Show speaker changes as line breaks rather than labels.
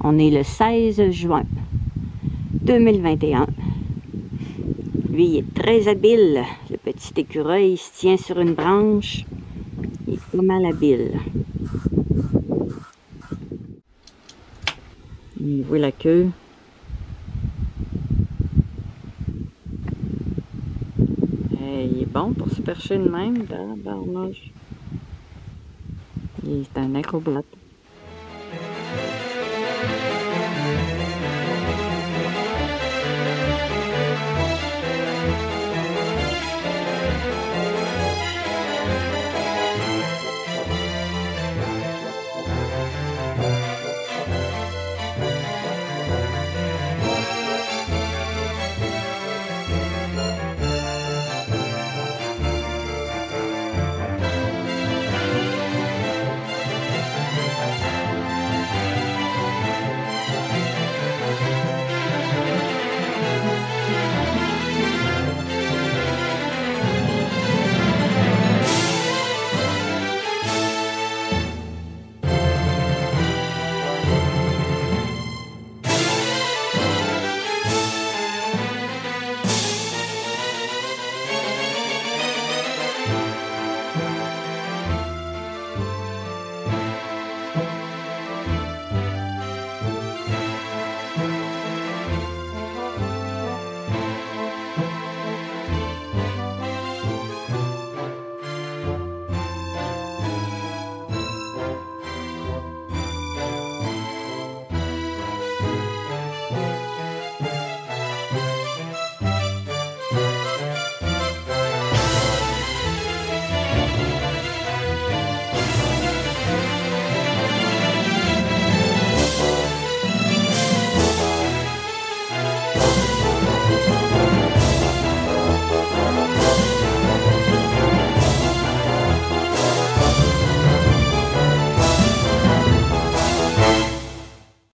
On est le 16 juin 2021. Lui, il est très habile. Le petit écureuil, il se tient sur une branche. Il est pas mal habile. Il voit la queue. il est bon pour se percher de même, Il est un acrobate.